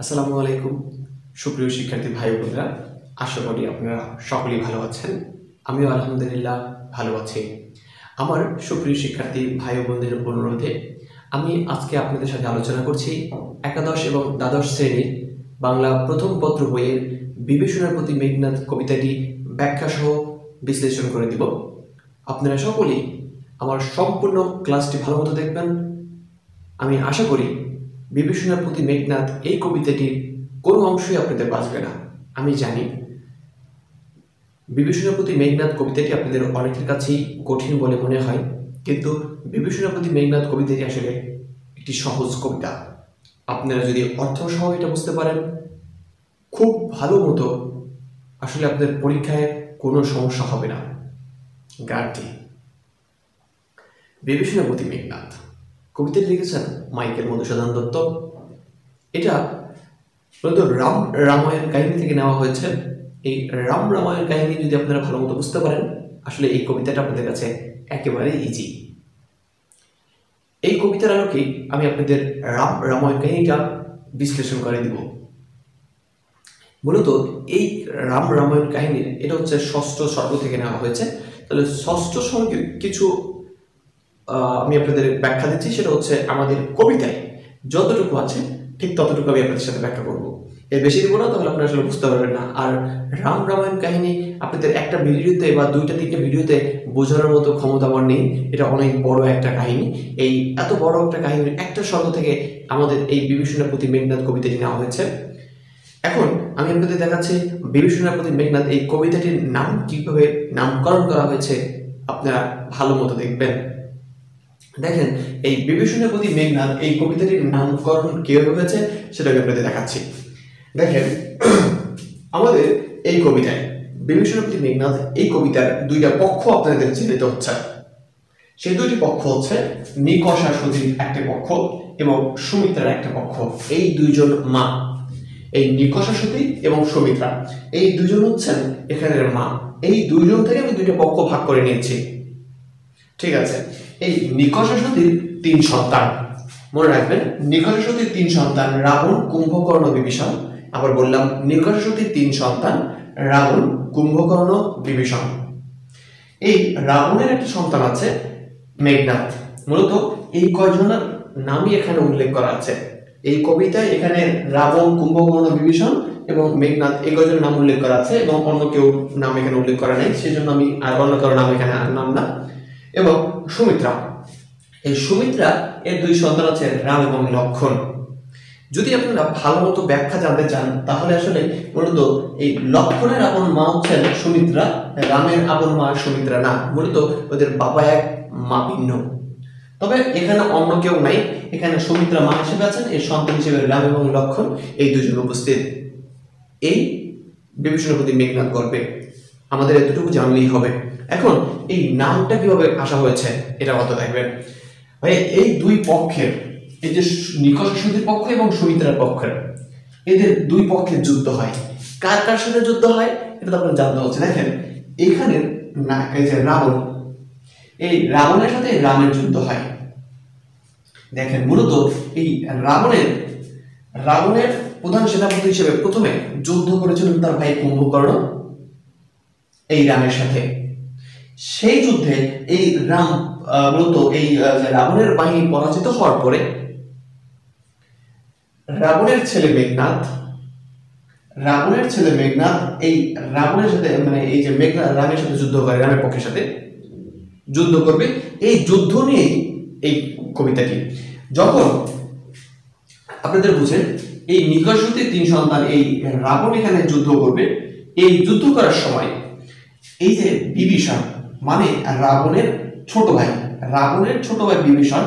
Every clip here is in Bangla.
আসসালামু আলাইকুম। সুপ্রিয় শিক্ষার্থী ভাই বোনেরা, আশা করি আপনারা সকলেই ভালো আছেন। আমিও আলহামদুলিল্লাহ ভালো আছি। আমার সুপ্রিয় শিক্ষার্থী ভাই বোনদের অনুরোধে আমি আজকে আপনাদের সাথে আলোচনা করছি একাদশ এবং দ্বাদশ শ্রেণির বাংলা প্রথম পত্র বইয়ের বিবেচনার প্রতি মেঘনাথ কবিতাটি ব্যাখ্যা সহ বিশ্লেষণ করে দিব। আপনারা সকলেই আমার সম্পূর্ণ ক্লাসটি ভালো মতো দেখবেন। আমি আশা করি বিভীষণের প্রতি মেঘনাথ এই কবিতাটির কোনো অংশই আপনাদের বাঁচবে না। আমি জানি বিভীষণের প্রতি মেঘনাথ কবিতাটি আপনাদের অনেকের কাছেই কঠিন বলে মনে হয়, কিন্তু বিভীষণের প্রতি মেঘনাথ কবিতাটি আসলে একটি সহজ কবিতা। আপনারা যদি অর্থ সহ এটা বুঝতে পারেন, খুব ভালো মতো আসলে আপনাদের পরীক্ষায় কোনো সমস্যা হবে না। গানটি বিভীষণের প্রতি মেঘনাথ কবিতাটি লিখেছেন মাইকেল মধুসূদন দত্ত। এটা মূলত রাম, রামায়ণ কাহিনী থেকে নেওয়া হয়েছে। এই রাম, রামায়ণ কাহিনী যদি আপনারা ভালো মতো বুঝতে পারেন, আসলে এই কবিতাটা আপনাদের কাছে একেবারে ইজি এই কবিতার আলোকে আমি আপনাদের রাম, রামায়ণ কাহিনীটা বিশ্লেষণ করে দিব। মূলত এই রাম, রামায়ণ কাহিনীর, এটা হচ্ছে ষষ্ঠ স্বর্গ থেকে নেওয়া হয়েছে। তাহলে ষষ্ঠ স্বর্গের কিছু আমি আপনাদের ব্যাখ্যা দিচ্ছি, সেটা হচ্ছে আমাদের কবিতায় যতটুকু আছে, ঠিক ততটুকু আমি আপনাদের সাথে ব্যাখ্যা করব। এর বেশি দিব না, তাহলে আপনারা আসলে বুঝতে পারবেন না। আর রাম রামায়ণ কাহিনী, আপনাদের একটা ভিডিওতে বা দুইটা, তিনটা ভিডিওতে বোঝানোর মতো ক্ষমতা আমার নেই। এটা অনেক বড় একটা কাহিনী। এই এত বড় একটা কাহিনীর একটা শব্দ থেকে আমাদের এই বিভীষণের প্রতি মেঘনাথ কবিতাটি নেওয়া হয়েছে। এখন আমি আপনাদের দেখাচ্ছি বিভীষণের প্রতি মেঘনাথ এই কবিতাটির নাম কীভাবে নামকরণ করা হয়েছে। আপনারা ভালো মতো দেখবেন। দেখেন, এই বিভীষণের প্রতি মেঘনাথ এই কবিতাটির নামকরণ কীভাবে হয়েছে সেটা আমি আপনাদের দেখাচ্ছি। দেখেন, আমাদের এই কবিতায়, বিভীষণের প্রতি মেঘনাথ এই কবিতার দুইটা পক্ষ আপনাদের চিহ্নিত হচ্ছে, সেই দুইটি পক্ষ হচ্ছে নিকষা সতীর একটা পক্ষ এবং সুমিত্রার একটা পক্ষ। এই দুইজন মা, এই নিকষা সতী এবং সুমিত্রা, এই দুজন হচ্ছেন এখানের মা। এই দুইজন থেকে আমি দুইটা পক্ষ ভাগ করে নিয়েছি। ঠিক আছে। এই নিকষা সতীর তিন সন্তান। মনে রাখবেন, নিকষা সতীর তিন সন্তান, রাবণ, কুম্ভকর্ণ, বিভীষণ। আবার বললাম, নিকষা সতীর তিন সন্তান, রাবণ, কুম্ভকর্ণ, বিভীষণ। এই রাবণের একটা সন্তান আছে, মেঘনাথ। মূলত এই কয়জনের নামই এখানে উল্লেখ করা আছে। এই কবিতায় এখানে রাবণ, কুম্ভকর্ণ, বিভীষণ এবং মেঘনাথ এই কয়জনের নাম উল্লেখ করা আছে এবং অন্য কেউ নাম এখানে উল্লেখ করা নেই সেই জন্য আমি আর অন্য কারও নাম এখানে নাম না। এবং সুমিত্রা। এই সুমিত্রা এর দুই সন্তান আছে রাম এবং লক্ষণ। যদি আপনারা ভালো মতো ব্যাখ্যা জানতে চান, তাহলে আসলে মূলত এই লক্ষণের আপন মা হচ্ছেন সুমিত্রা, রামের আপন মা সুমিত্রা না, মূলত ওদের বাবা এক মা ভিন্ন তবে এখানে অন্য কেউ নাই, এখানে সুমিত্রা মা হিসেবে আছেন, এই সন্তান হিসেবে রাম এবং লক্ষণ এই দুজন উপস্থিত। এই বিভীষণের প্রতি মেঘনাথ গল্পে। আমাদের এতটুকু জানলেই হবে। এখন এই নামটা কীভাবে আসা হয়েছে, এটা কত দেখবেন। ভাই, এই দুই পক্ষের, এই যে নিকষ পক্ষ এবং সুমিত্রার পক্ষের, এদের দুই পক্ষের যুদ্ধ হয়। কার কার সাথে যুদ্ধ হয়, এটা তো আপনার জানতে হচ্ছে। দেখেন, এখানে এই যে রাবণ, এই রাবণের সাথে রামের যুদ্ধ হয়। দেখেন, মূলত এই রাবণের রাবণের প্রধান সেনাপতি হিসেবে প্রথমে যুদ্ধ করেছিলেন তার ভাই কুম্ভকর্ণ। এই রামের সাথে। সেই যুদ্ধে এই রাম মূলত এই রাবণের বাহিনী পরাজিত হওয়ার পরে রাবণের ছেলে মেঘনাথ রাবণের ছেলে মেঘনাথ এই রাবণের সাথে মানে এই যে মেঘনাথ রামের সাথে যুদ্ধ করে, রামের পক্ষের সাথে যুদ্ধ করবে। এই যুদ্ধ নিয়ে এই কবিতাটি। যখন আপনাদের বুঝেন, এই নিকষতে তিন সন্তান, এই রাবণ এখানে যুদ্ধ করবে। এই যুদ্ধ করার সময় এই যে বিভীষণ মানে রাবণের ছোট ভাই, রাবণের ছোট ভাই বিভীষণ,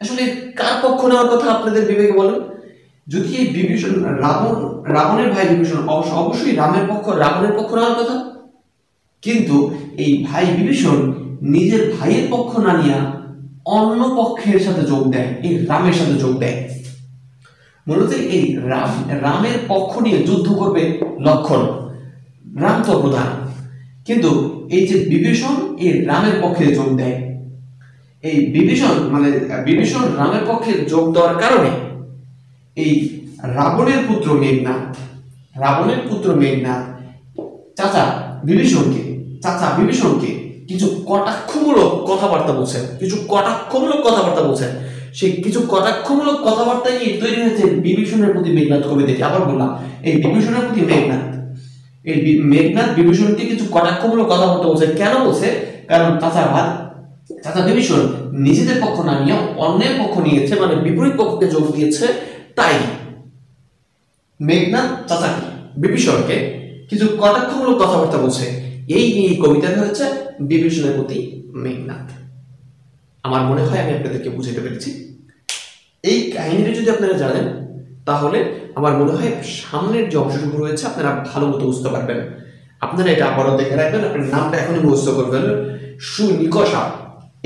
আসলে কার পক্ষ নেওয়ার কথা আপনাদের বিবেকে বলেন? যদি এই বিভীষণ রাবণ, রাবণের ভাই বিভীষণ, অবশ্য, অবশ্যই রামের পক্ষ, রাবণের পক্ষ নেওয়ার কথা। কিন্তু এই ভাই বিভীষণ নিজের ভাইয়ের পক্ষ না নিয়ে অন্য পক্ষের সাথে যোগ দেয়, এই রামের সাথে যোগ দেয়। মূলত এই রাম, রামের পক্ষ নিয়ে যুদ্ধ করবে লক্ষণ, রাম তো প্রধান। কিন্তু এই যে বিভীষণ, এই রামের পক্ষে যোগ দেয়। এই বিভীষণ মানে বিভীষণ রামের পক্ষে যোগ দেওয়ার কারণে এই রাবণের পুত্র মেঘনাথ, রাবণের পুত্র মেঘনাথ, চাচা বিভীষণকে চাচা বিভীষণকে কিছু কটাক্ষমূলক কথাবার্তা বলছেন। কিছু কটাক্ষমূলক কথাবার্তা বলছেন। সেই কিছু কটাক্ষমূলক কথাবার্তা নিয়ে তৈরি হয়েছে বিভীষণের প্রতি মেঘনাথ কবিতাটি। আবার বললাম, এই বিভীষণের প্রতি মেঘনাথ এই মেঘনাথ বিভীষণকে কিছু কটাক্ষমূলক কথাবার্তা বলছে। কেন বলছে? কারণ চাচা ভাত চাচা বিভীষণ নিজেদের পক্ষ না নিয়ে অন্যের পক্ষ নিয়েছে মানে বিপরীত পক্ষকে যোগ দিয়েছে, তাই মেঘনাথ চাচাকে বিভীষণকে কিছু কটাক্ষমূলক কথাবার্তা বলছে। এই এই কবিতাটা হচ্ছে বিভীষণের প্রতি মেঘনাথ আমার মনে হয় আমি আপনাদেরকে বুঝাতে পেরেছি। এই কাহিনীটা যদি আপনারা জানেন তাহলে আমার মনে হয় সামনের যে অংশটুকু রয়েছে আপনারা ভালো মতো বুঝতে পারবেন। আপনারা এটা আবারও দেখে রাখবেন, আপনার নামটা এখনই মুখস্থ করবেন সুনিকষা,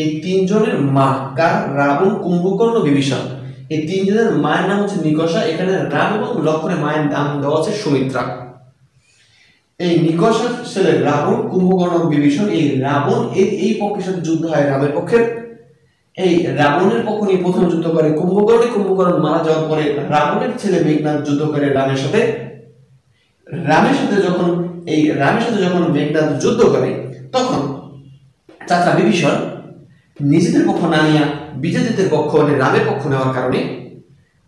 এই তিনজনের মা, কার? রাবণ কুম্ভকর্ণ বিভীষণ। এই তিনজনের মায়ের নাম হচ্ছে নিকষা, এখানে রাম এবং লক্ষণের মায়ের নাম দেওয়া আছে সুমিত্রা। এই নিকষার ছেলে রাবণ, কুম্ভকর্ণ বিভীষণ, এই রাবণ এই এই পক্ষের সাথে যুদ্ধ হয় রামের পক্ষের এই রাবণের পক্ষ নিয়ে প্রথম যুদ্ধ করে, কুম্ভকর্ণে কুম্ভকর্ণ মারা যাওয়ার পরে রাবণের ছেলে মেঘনাথ যুদ্ধ করে রামের সাথে। রামের সাথে যখন, এই রামের সাথে যখন মেঘনাথ যুদ্ধ করে, তখন চাচা বিভীষণ নিজেদের পক্ষ না নিয়ে বিজেতাদের পক্ষ মানে রামের পক্ষ নেওয়ার কারণে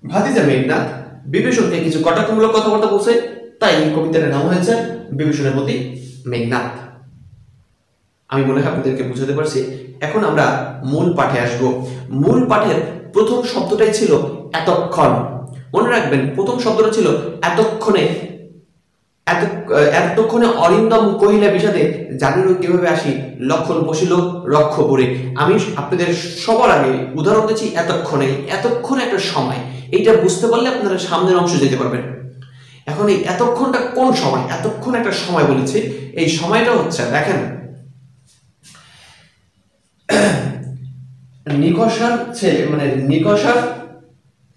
ভাতিজা মেঘনাথ বিভীষণকে কিছু কটাক্ষমূলক কথাবার্তা বলছে, তাই এই কবিতার নাম হয়েছে বিভীষণের প্রতি মেঘনাথ আমি মনে হয় আপনাদেরকে বুঝাতে পারছি। এখন আমরা মূল পাঠে আসব। মূল পাঠের প্রথম শব্দটাই ছিল এতক্ষণ। মনে রাখবেন, প্রথম শব্দটা ছিল এতক্ষণে। এত, এতক্ষণে অরিন্দম কহিলা বিষাদে, জানিল কীভাবে আসি? লক্ষণ বসিল রক্ষপুরে। আমি আপনাদের সবার আগে উদাহরণ দিচ্ছি এতক্ষণে। এতক্ষণে একটা সময়। এইটা বুঝতে পারলে আপনারা সামনের অংশ যেতে পারবেন। এখন এই এতক্ষণটা কোন সময়? এতক্ষণ একটা সময় বলেছি। এই সময়টা হচ্ছে, দেখেন। নিকষার ছেলে মানে নিকষার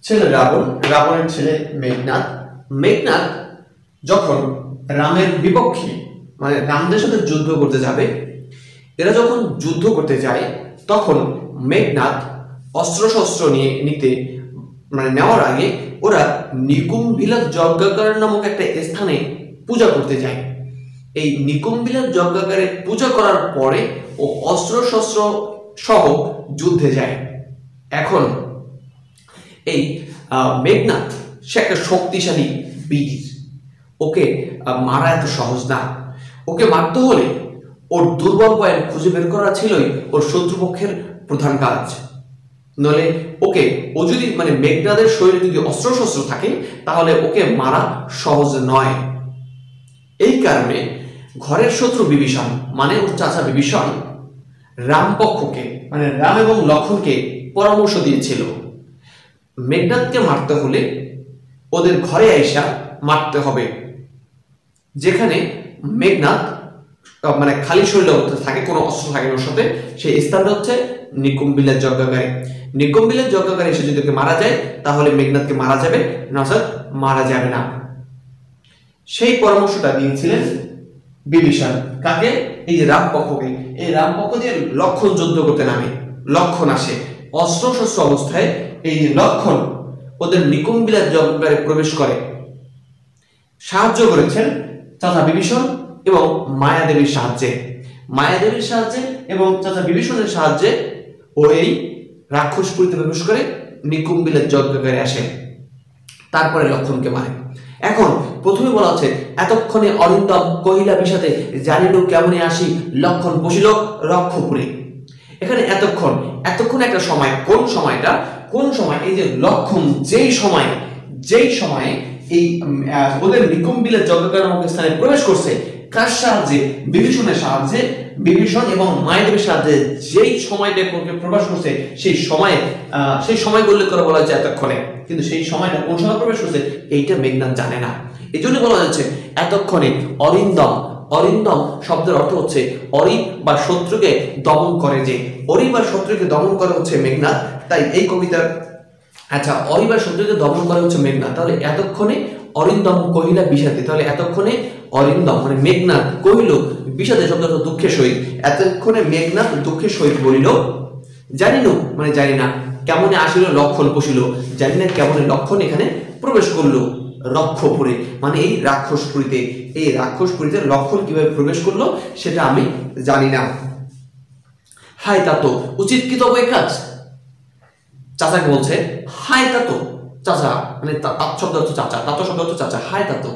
ছেলে রাবণ, রাবণের ছেলে মেঘনাথ মেঘনাথ যখন রামের বিপক্ষে মানে রামদের সাথে যুদ্ধ করতে যাবে, এরা যখন যুদ্ধ করতে যায়, তখন মেঘনাথ অস্ত্রশস্ত্র নিয়ে নিতে মানে নেওয়ার আগে ওরা নিকুম্ভিলা যজ্ঞাকার নামক একটা স্থানে পূজা করতে যায়। এই নিকুম্ভিলা যজ্ঞাকারে পূজা করার পরে ও অস্ত্রশস্ত্র সহ যুদ্ধে যায়। এখন এই মেঘনাথ সে একটা শক্তিশালী বীর। ওকে মারা এত সহজ না। ওকে মারতে হলে ওর দুর্বল পয়েন্ট খুঁজে বের করা ছিলই ওর শত্রুপক্ষের প্রধান কাজ। নলে ওকে, ও যদি মানে মেঘনাদের শরীরে যদি অস্ত্রশস্ত্র থাকে, তাহলে ওকে মারা সহজ নয়। এই কারণে ঘরের শত্রু বিভীষণ মানে ওর চাচা বিভীষণ রাম পক্ষকে মানে রাম এবং লক্ষণকে পরামর্শ দিয়েছিল। মেঘনাথকে মারতে হলে ওদের ঘরে আইসা মারতে হবে, যেখানে মেঘনাথ মানে খালি শরীরে থাকে, কোনো অস্ত্র থাকে ওর সাথে। সেই স্থানটা হচ্ছে নিকুম্বিলের যজ্ঞাগারে। নিকুম্বিলের যজ্ঞাগারে এসে যদি মারা যায়, তাহলে মেঘনাথকে মারা যাবে নচেত মারা যাবে না। সেই পরামর্শটা দিয়েছিলেন বিভীষণ। কাকে? এই যে রাম পক্ষকে এই রাম পক্ষ দিয়ে লক্ষণ যুদ্ধ করতে নামে, লক্ষণ আসে। অস্ত্র শস্ত্র অবস্থায় এই যে লক্ষণ, ওদের নিকুম্বিলার জগৎবারে প্রবেশ করে। সাহায্য করেছেন চাচা বিভীষণ এবং মায়াদেবীর সাহায্যে। মায়াদেবীর সাহায্যে এবং চাচা বিভীষণের সাহায্যে ও এই রাক্ষসপুরীতে প্রবেশ করে নিকুম্বিলের যজ্ঞাকারে আসে। তারপরে লক্ষণকে মারে। এখন প্রথমে বলা হচ্ছে, এতক্ষণে অরিন্দম কহিলা বিষাদে জানিল কেমনে আসি? লক্ষণ বসিল রক্ষপুরে। এখানে এতক্ষণ এতক্ষণ একটা সময়, কোন সময়টা? কোন সময়? এই যে লক্ষণ, যেই সময়, যেই সময়ে এই ওদের নিকুম্বিলের যজ্ঞকার স্থানে প্রবেশ করছে, কার সাহায্যে? বিভীষণের সাহায্যে, বিভীষণ এবং মায়াদেবীর সাহায্যে যেই সময়টা ওকে প্রকাশ করছে, সেই সময়ে সেই সময় উল্লেখ করে বলা হচ্ছে এতক্ষণে। কিন্তু সেই সময়টা কোন সময় প্রবেশ করছে, এইটা মেঘনাথ জানে না। এই জন্য বলা যাচ্ছে এতক্ষণে অরিন্দম অরিন্দম শব্দের অর্থ হচ্ছে অরি বা শত্রুকে দমন করে যে। অরি বা শত্রুকে দমন করে হচ্ছে মেঘনাথ তাই এই কবিতার আচ্ছা অরি বা শত্রুকে দমন করে হচ্ছে মেঘনাথ তাহলে এতক্ষণে অরিন্দম কহিলা বিষাদে, তাহলে এতক্ষণে অরিন্দম মানে মেঘনাথ কহিল বিষাদে শব্দ অর্থ দুঃখের সহিত। এতক্ষণে মেঘনাথ দুঃখের সহিত বলিল জানি না মানে জানি না, কেমনে আসিল, লক্ষণ পশিল জানি না কেমনে লক্ষণ এখানে প্রবেশ করল। রক্ষপুরে। মানে এই রাক্ষসপুরীতে এই রাক্ষসপুরীতে লক্ষণ কীভাবে প্রবেশ করল সেটা আমি জানি না। হাই তা তো, উচিত কি তবে কাজ? চাচাকে বলছে? হায় তা তো, চাচা মানে তাত শব্দ হচ্ছে চাচা তাত শব্দ হচ্ছে চাচা, হায় তা তো।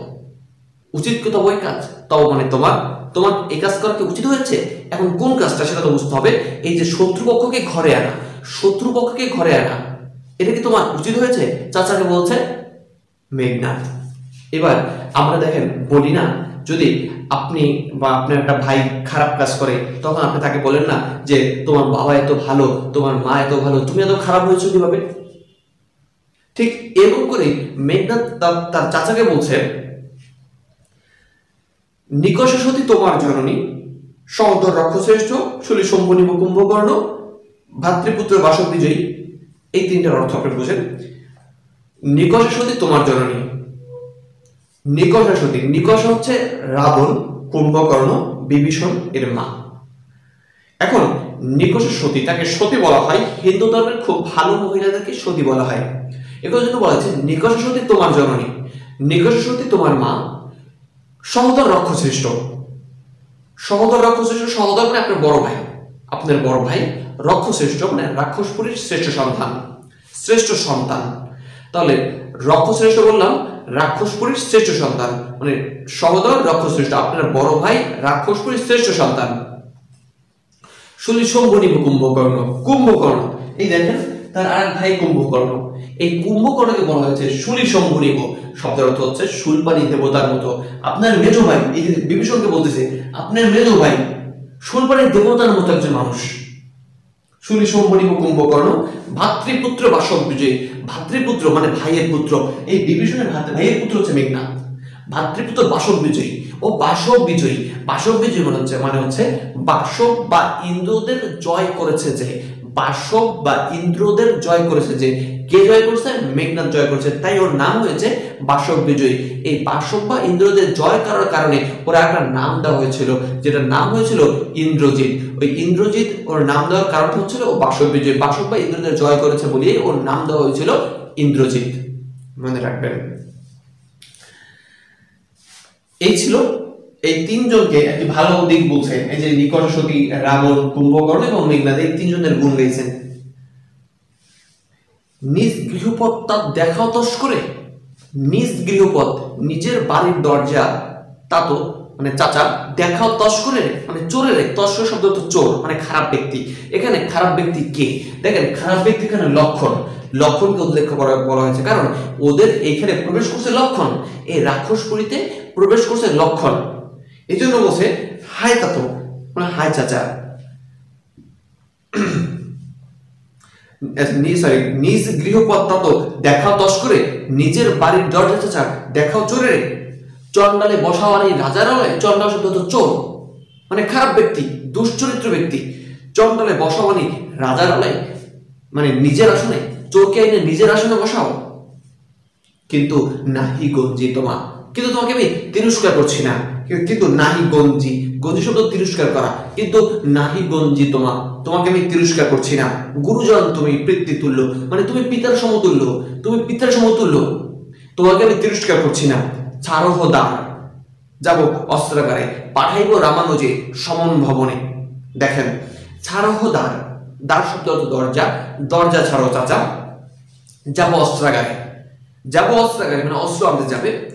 উচিত কি তবে কাজ? তবে মানে তোমার তোমার এই কাজ করা কি উচিত হয়েছে? এখন কোন কাজটা সেটা তো বুঝতে হবে। এই যে শত্রুপক্ষকে ঘরে আনা, শত্রুপক্ষকে ঘরে আনা, এটা কি তোমার উচিত হয়েছে? চাচাকে বলছে মেঘনাথ এবার আমরা দেখেন, বলি না, যদি আপনি বা আপনার একটা ভাই খারাপ কাজ করে, তখন আপনি তাকে বলেন না যে, তোমার বাবা এত ভালো, তোমার মা এত ভালো, তুমি এত খারাপ হয়েছো কীভাবে? ঠিক এরকম করে মেঘনাথ তার- চাচাকে বলছে, নিকষ সতী তোমার জননী সহদর রক্ষশ্রেষ্ঠ শুলি শম্ভনী কুম্ভকর্ণ ভাতৃপুত্র বাসক বিজয়ী এই তিনটার অর্থ আপনি বুঝেন। নিকষ সতী তোমার জননী। নিকষ সতী নিকষ হচ্ছে রাবণ, কুম্ভকর্ণ, বিভীষণ, এর মা। এখন নিকষ সতী, তাকে সতী বলা হয়, হিন্দু ধর্মের খুব ভালো মহিলাদেরকে সতী বলা হয়। এগুলোর জন্য বলা হচ্ছে নিকষ সতী তোমার জননী, নিকষ সতী তোমার মা, সহদর রক্ষশ্রেষ্ঠ। সহদর রক্ষশ্রেষ্ঠ, সহদর মানে আপনার বড় ভাই। আপনার বড় ভাই রক্ষশ্রেষ্ঠ মানে রাক্ষসপুরীর শ্রেষ্ঠ সন্তান শ্রেষ্ঠ সন্তান। তাহলে রক্ষশ্রেষ্ঠ বললাম রাক্ষসপুরীর শ্রেষ্ঠ সন্তান। মানে সহদর রক্ষশ্রেষ্ঠ আপনার বড় ভাই রাক্ষসপুরীর শ্রেষ্ঠ সন্তান। শুনি শম্ভনিব কুম্ভকর্ণ। কুম্ভকর্ণ। এই দেখেন, তার আর ভাই কুম্ভকর্ণ। এই কুম্ভকর্ণকে বলা হয়েছে শুনি শম্ভনিব শব্দের অর্থ হচ্ছে শুলপানি দেবতার মতো। আপনার মেজ ভাই, এই বিভীষণকে বলতেছে, আপনার মেজ ভাই শুলপানি দেবতার মতো একজন মানুষ। শুনি শম্ভনিব কুম্ভকর্ণ ভাতৃপুত্র বা বিজয়। ভাতৃপুত্র মানে ভাইয়ের পুত্র। এই বিভীষণের ভাইয়ের পুত্র হচ্ছে মেঘনাথ। ভাতৃপুত্র বাসব বিজয়ী। ও বাসব বিজয়ী। বাসব বিজয়ী মানে হচ্ছে মানে হচ্ছে বাসব বা ইন্দ্রদের জয় করেছে যে বাসব বা ইন্দ্রদের জয় করেছে যে কে জয় করেছে? মেঘনাথ জয় করেছে। তাই ওর নাম হয়েছে বাসব বিজয়ী। এই বাসব বা ইন্দ্রদের জয় করার কারণে ওর একটা নাম দেওয়া হয়েছিল যেটা নাম হয়েছিল ইন্দ্রজিৎ। ওই ইন্দ্রজিৎ ওর নাম দেওয়ার কারণ হচ্ছিল ও বাসব বিজয়ী। বাসব বা ইন্দ্রদের জয় করেছে বলিয়ে ওর নাম দেওয়া হয়েছিল ইন্দ্রজিৎ। মনে রাখবেন। এই ছিল এই তিনজনকে একটি ভালো দিক বলছেন এই যে নিকট সতী, রাবণ, কুম্ভকর্ণ এবং মেঘনাথ এই তিনজনের গুণ গেয়েছেন নিজ গৃহপথ তার দেখাও তস করে। নিজ গৃহপথ, নিজের বাড়ির দরজা, তা তো মানে চাচা, দেখাও করে মানে চোরের তস্কর শব্দ তো চোর মানে খারাপ ব্যক্তি। এখানে খারাপ ব্যক্তি কে? দেখেন, খারাপ ব্যক্তি এখানে লক্ষণ। লক্ষণকে উল্লেখ করা, বলা হয়েছে। কারণ ওদের এখানে প্রবেশ করছে লক্ষণ। এই রাক্ষসপুরীতে প্রবেশ করছে লক্ষণ। এই জন্য বলছে হাই তাতো মানে হাই চাচা। সরি, নিজ গৃহপত্তা তো দেখাও দশ করে, নিজের বাড়ির দরজা চাচা, দেখাও চোরে চন্ডালে বসাওয়ার এই রাজার আলয় চন্ডাল শব্দ তো চোর। মানে খারাপ ব্যক্তি, দুশ্চরিত্র ব্যক্তি। চন্ডালে বসাওয়ানি রাজার আলয় মানে নিজের আসনে, চোরকে এনে নিজের আসনে বসাও। কিন্তু নাহি গঞ্জি তোমা, কিন্তু তোমাকে আমি তিরস্কার করছি না। কিন্তু নাহি গঞ্জি। গঞ্জি শব্দ তিরস্কার করা। কিন্তু নাহি গঞ্জি তোমা তোমাকে আমি তিরস্কার করছি না। গুরুজন, তুমি পিতৃ তুল্য। মানে তুমি পিতার সমতুল্য। তুমি পিতার সমতুল্য। তোমাকে আমি তিরস্কার করছি না। ছাড়হ দান যাব অস্ত্রাগারে। পাঠাইব রামানুজে সমন ভবনে। দেখেন, ছাড়হ দ্বার। দ্বার শব্দ অর্থ দরজা। দরজা ছাড়ো চাচা। যাব অস্ত্রাগারে। যাব অস্ত্রাগারে মানে অস্ত্র আনতে যাবে।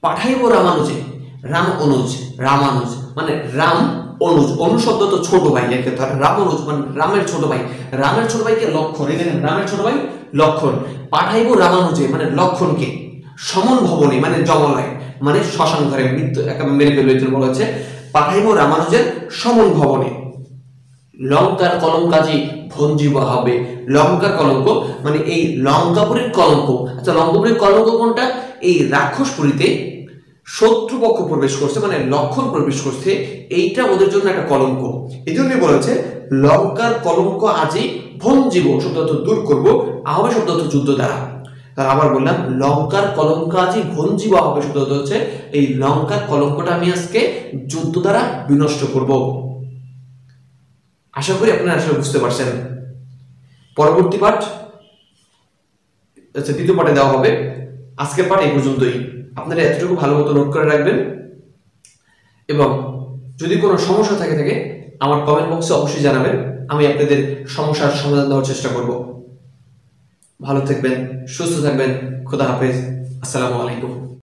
পাঠাইব রামানুজে। রাম অনুজ, রামানুজ মানে রাম অনুজ। অনুজ শব্দ তো ছোট ভাই এক্ষেত্রে আর রাম অনুজ মানে রামের ছোট ভাই। রামের ছোট ভাইকে লক্ষণ, এই দেখেন, রামের ছোট ভাই লক্ষণ। পাঠাইব রামানুজে মানে লক্ষণকে। সমন ভবনে মানে জমালয় মানে শ্মশান ঘরে মৃত্যু, একা মেরে এর বলা হচ্ছে। পাঠাইব রামানুজের সমন ভবনে। লঙ্কার কলঙ্কাজি ভঞ্জিব হবে। লঙ্কার কলঙ্ক মানে এই লঙ্কাপুরীর কলঙ্ক। আচ্ছা লঙ্কাপুরীর কলঙ্ক কোনটা? এই রাক্ষসপুরীতে শত্রুপক্ষ প্রবেশ করছে মানে লক্ষণ প্রবেশ করছে, এইটা ওদের জন্য একটা কলঙ্ক। এই জন্যই বলেছে, লঙ্কার কলঙ্ক আজই ভঞ্জিব শব্দ অর্থ দূর করব, আহবে শব্দ অর্থ যুদ্ধ দ্বারা। আবার বললাম, লঙ্কার কলঙ্ক আজই ভঞ্জিব আহবে শব্দ অর্থ হচ্ছে, এই লঙ্কার কলঙ্কটা আমি আজকে যুদ্ধ দ্বারা বিনষ্ট করব। আশা করি আপনারা আসলে বুঝতে পারছেন। পরবর্তী পাঠ আচ্ছা দ্বিতীয় পাঠে দেওয়া হবে। আজকের পাঠ এই পর্যন্তই। আপনারা এতটুকু ভালো মতো নোট করে রাখবেন। এবং যদি কোনো সমস্যা থাকে থাকে আমার কমেন্ট বক্সে অবশ্যই জানাবেন। আমি আপনাদের সমস্যার সমাধান দেওয়ার চেষ্টা করব। ভালো থাকবেন, সুস্থ থাকবেন। খোদা হাফেজ। আসসালামু আলাইকুম।